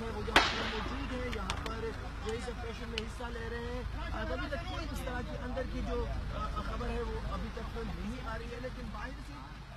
है वो यहाँ मौजूद है यहाँ पर में हिस्सा ले रहे हैं अभी तक कोई इस तरह की अंदर की जो खबर है वो अभी तक नहीं आ रही है लेकिन बाहर से